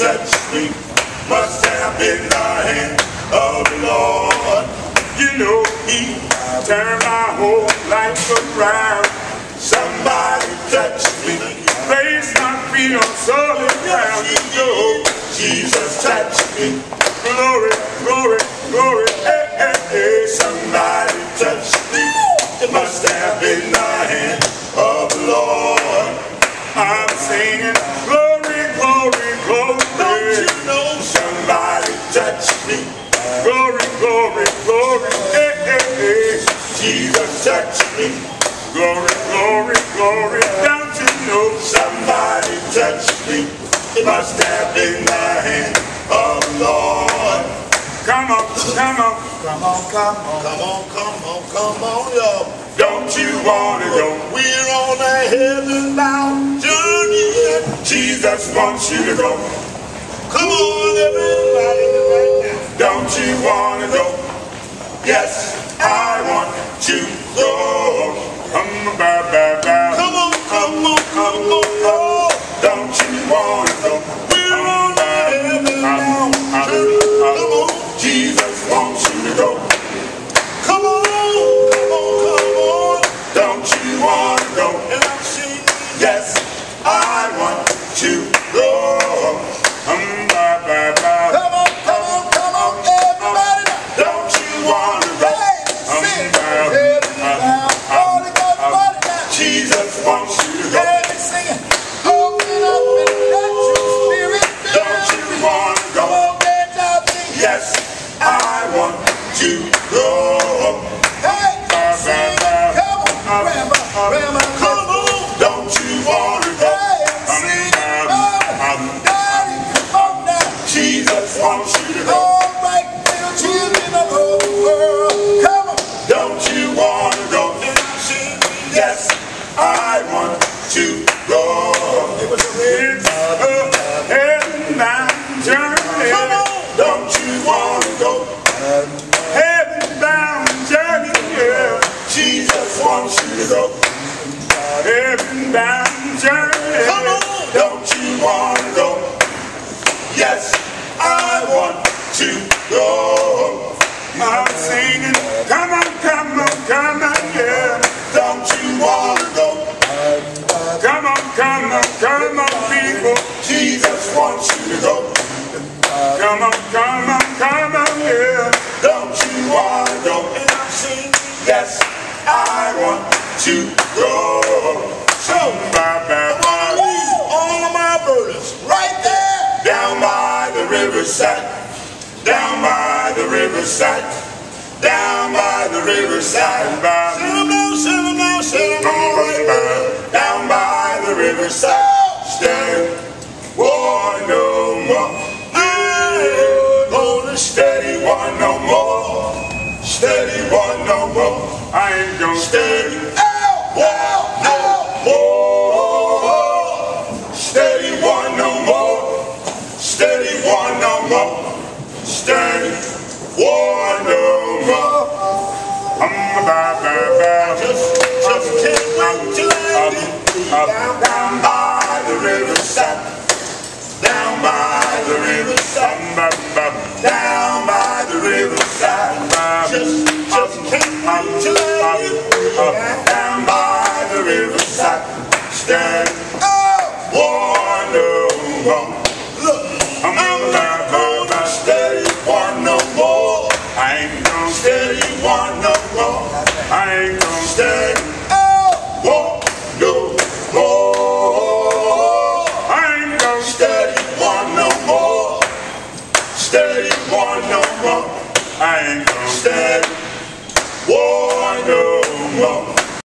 touch me must have been the hand of the Lord. You know he turned my whole life around. Somebody touched me, placed my feet on solid ground. You know Jesus touched me. Glory, glory, glory. Hey, hey, hey. Somebody touched me. It must have been the hand of the Lord. I'm singing. Glory, glory. Hey, hey, hey. Jesus touch me. Glory, glory, glory. Don't you know somebody touch me? It must have been the hand of the Lord. Come on, come on. Come on, come on. Come on, come on, come on, y'all. Don't you wanna go? We're on a heaven bound journey. Jesus wants you to go. Come on, everybody, right now. Don't you wanna go? Yes, I want to go. Come on, come on, come on, come on. Come on. Don't you wanna go? Uh, Heaven-bound journey. Yeah. Jesus wants you to go. Heaven-bound journey. Come on. Don't you wanna go? Yes, I want to go. I'm singing, come on, come on, come on, yeah. Don't you wanna go? Uh, come on, come on, come on, people. Jesus wants you to go. Come on, come on, come on, yeah. Don't you wanna go? And I'm. Yes, I want to go. So, bye, bye, bye. All of my burdens. Right there. Down by the riverside, down by the riverside, down by the riverside, by Sit down, sit down, sit down down by the riverside, I ain't gonna steady one no more, steady one no more, steady one no more, steady one no more. I'm Um, ba, ba, ba. Just, just can't wait till I get Up, down by the riverside, down by the riverside, down by the riverside, Just, by the riverside, stand, one no more. I'm not gonna steady one no more. I ain't gonna steady no more. I ain't gonna steady